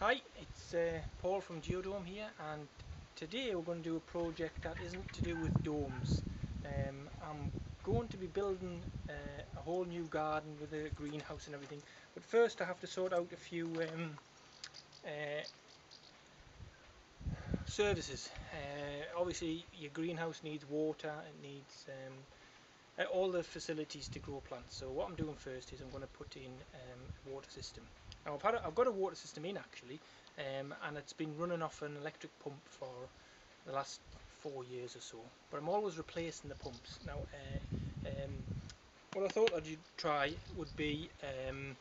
Hi, it's uh, Paul from Geodome here and today we're going to do a project that isn't to do with domes. Um, I'm going to be building uh, a whole new garden with a greenhouse and everything but first I have to sort out a few um, uh, services. Uh, obviously your greenhouse needs water, it needs um, uh, all the facilities to grow plants. So what I'm doing first is I'm going to put in um, a water system. Now I've, had a, I've got a water system in actually um, and it's been running off an electric pump for the last four years or so but I'm always replacing the pumps. Now uh, um, what I thought I'd try would be um,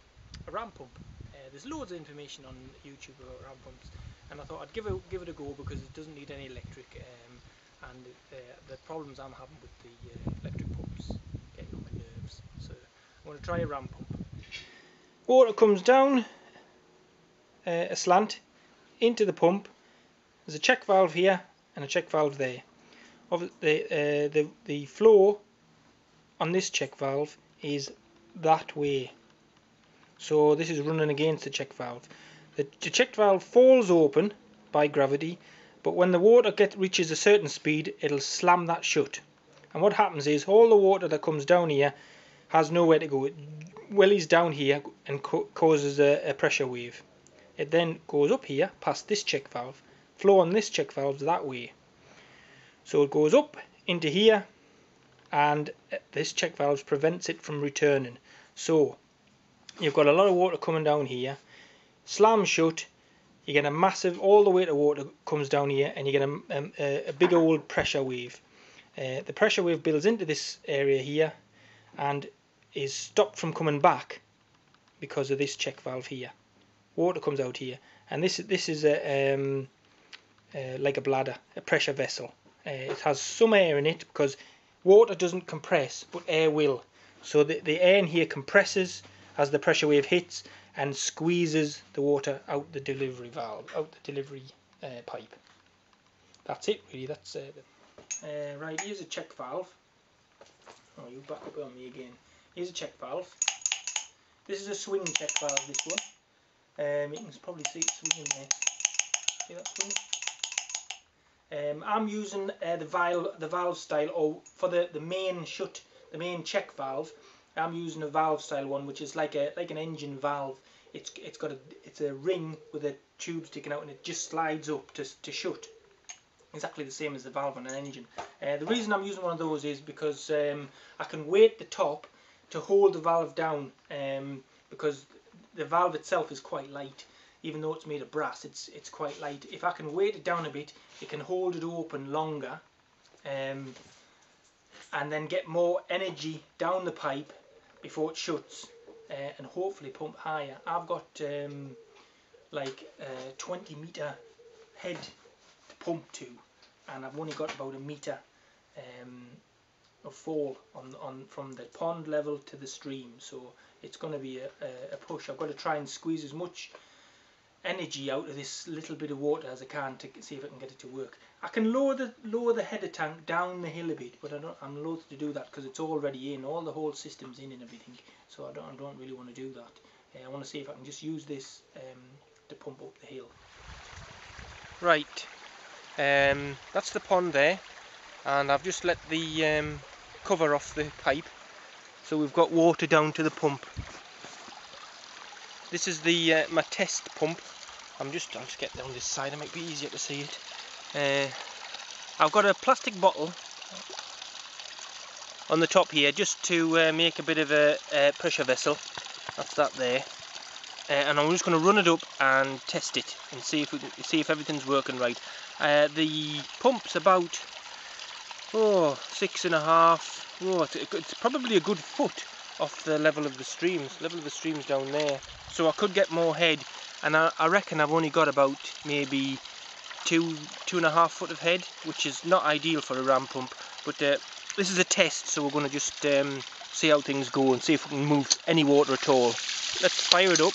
a ram pump. Uh, there's loads of information on YouTube about ram pumps and I thought I'd give it, give it a go because it doesn't need any electric um, and uh, the problems I'm having with the uh, electric pumps getting on my nerves. So I'm going to try a ram pump. Water comes down uh, a slant into the pump. There's a check valve here and a check valve there. Of the uh, the the flow on this check valve is that way. So this is running against the check valve. The, the check valve falls open by gravity, but when the water get reaches a certain speed, it'll slam that shut. And what happens is all the water that comes down here has nowhere to go. It wellies down here and causes a, a pressure wave. It then goes up here past this check valve, flow on this check valve that way. So it goes up into here and this check valve prevents it from returning. So you've got a lot of water coming down here, slam shut, you get a massive, all the way to water comes down here and you get a, a, a big old pressure wave. Uh, the pressure wave builds into this area here and is stopped from coming back because of this check valve here water comes out here. And this this is a um, uh, like a bladder a pressure vessel. Uh, it has some air in it because water doesn't compress but air will. So the, the air in here compresses as the pressure wave hits and squeezes the water out the delivery valve out the delivery uh, pipe. That's it really. That's uh, uh, right here's a check valve. Oh you back up on me again. Here's a check valve. This is a swing check valve this one um, you can probably see swinging there. See that swing? Um, I'm using uh, the valve the valve style or for the the main shut the main check valve. I'm using a valve style one, which is like a like an engine valve. It's it's got a it's a ring with a tube sticking out, and it just slides up to to shut. Exactly the same as the valve on an engine. Uh, the reason I'm using one of those is because um, I can weight the top to hold the valve down um, because the valve itself is quite light. Even though it's made of brass it's it's quite light. If I can weight it down a bit it can hold it open longer um, and then get more energy down the pipe before it shuts uh, and hopefully pump higher. I've got um, like a 20 meter head to pump to and I've only got about a meter um, of fall on, on from the pond level to the stream so it's going to be a, a, push. I've got to try and squeeze as much energy out of this little bit of water as I can to see if I can get it to work. I can lower the lower the header tank down the hill a bit, but I don't, I'm loath to do that because it's already in, all the whole system's in and everything, so I don't, I don't really want to do that. Uh, I want to see if I can just use this um, to pump up the hill. Right, um, that's the pond there, and I've just let the um, cover off the pipe so we've got water down to the pump. This is the uh, my test pump. I'm just I'll just get down this side. It might be easier to see it. Uh, I've got a plastic bottle on the top here just to uh, make a bit of a, pressure vessel. That's that there. Uh, and I'm just going to run it up and test it and see if we see if everything's working right. Uh, the pump's about oh six and a half. Oh it's, it's probably a good foot off the level of the streams level of the streams down there. So I could get more head and I, I reckon I've only got about maybe two two and a half foot of head which is not ideal for a ram pump but uh, this is a test so we're going to just um, see how things go and see if we can move any water at all. Let's fire it up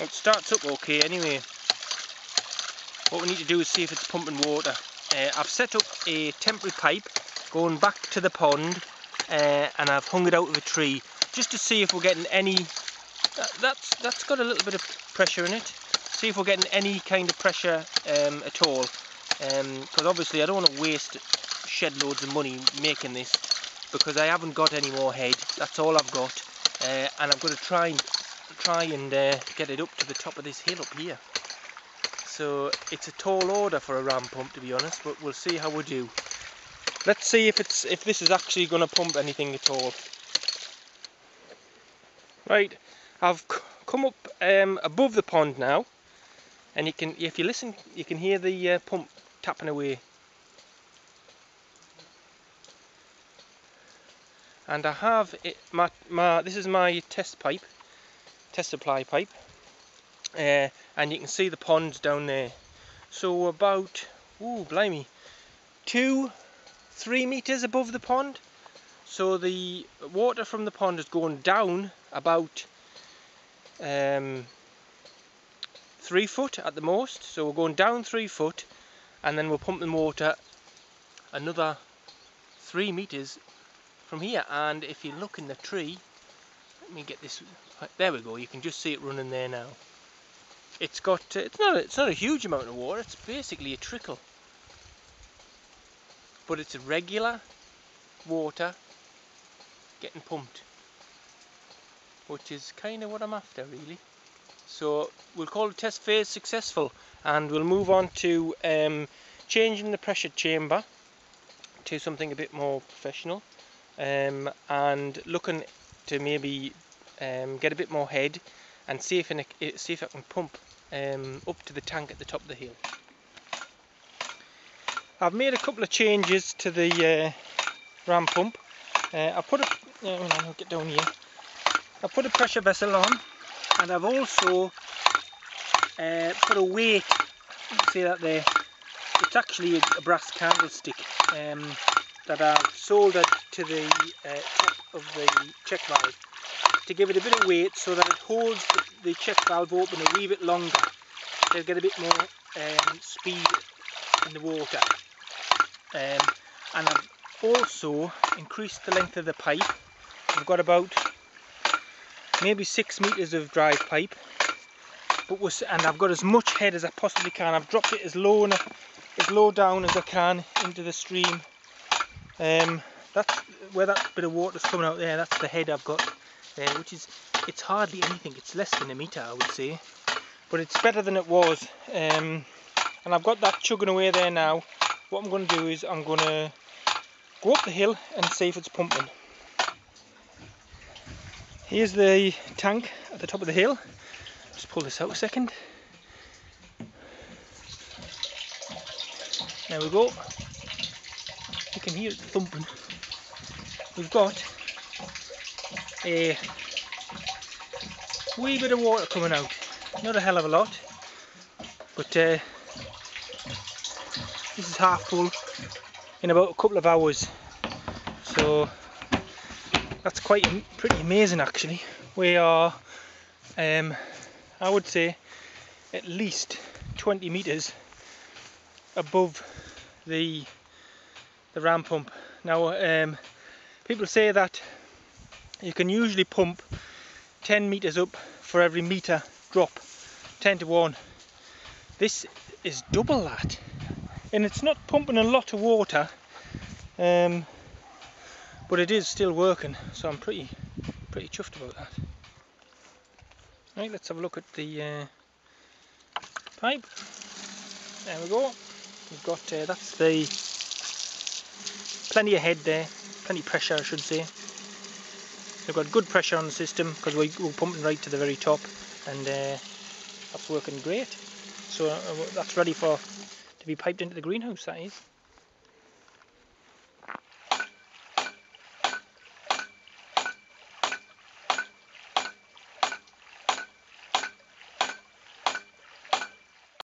It starts up okay anyway. What we need to do is see if it's pumping water. Uh, I've set up a temporary pipe going back to the pond uh, and I've hung it out of a tree just to see if we're getting any that, that's that's got a little bit of pressure in it see if we're getting any kind of pressure um, at all because um, obviously I don't want to waste shed loads of money making this because I haven't got any more head that's all I've got uh, and I'm going to try and try and uh, get it up to the top of this hill up here. So it's a tall order for a ram pump to be honest but we'll see how we do. Let's see if it's if this is actually going to pump anything at all. Right I've come up um, above the pond now and you can if you listen you can hear the uh, pump tapping away. And I have it, my, my this is my test pipe test supply pipe uh, and you can see the ponds down there. So about ooh blimey two three meters above the pond. So the water from the pond is going down about um, three foot at the most. So we're going down three foot and then we're pumping water another three meters from here. And if you look in the tree let me get this there we go you can just see it running there now. It's got uh, it's not it's not a huge amount of water it's basically a trickle. But it's a regular water getting pumped which is kind of what I'm after really. So we'll call the test phase successful and we'll move on to um, changing the pressure chamber to something a bit more professional um, and looking to maybe um, get a bit more head and see if, in a, see if I can pump um, up to the tank at the top of the hill. I've made a couple of changes to the uh, ram pump. Uh, I put a, uh, I'll get down here. I put a pressure vessel on and I've also uh, put a weight see that there it's actually a, brass candlestick um, that I've soldered to the uh, top of the check valve to give it a bit of weight so that it holds the, check valve open a wee bit longer. To get a bit more um, speed in the water. Um, and I've also increased the length of the pipe. I've got about maybe six meters of dry pipe. But was, and I've got as much head as I possibly can. I've dropped it as low as low down as I can into the stream. Um, that's where that bit of water's coming out there. That's the head I've got there which is it's hardly anything it's less than a meter I would say but it's better than it was um, and I've got that chugging away there now what I'm going to do is I'm going to go up the hill and see if it's pumping Here's the tank at the top of the hill. Just pull this out a second. There we go. You can hear it thumping. We've got a wee bit of water coming out. Not a hell of a lot, but uh, this is half full in about a couple of hours. So that's quite pretty amazing actually we are um, I would say at least 20 meters above the the ram pump now um, people say that you can usually pump 10 meters up for every meter drop. 10 to 1 this is double that. And it's not pumping a lot of water um, but it is still working. So I'm pretty pretty chuffed about that. Right let's have a look at the uh, pipe. There we go. We've got uh, that's the plenty of head there. Plenty of pressure I should say we've got good pressure on the system because we, are pumping right to the very top and uh, that's working great. So uh, that's ready for to be piped into the greenhouse that is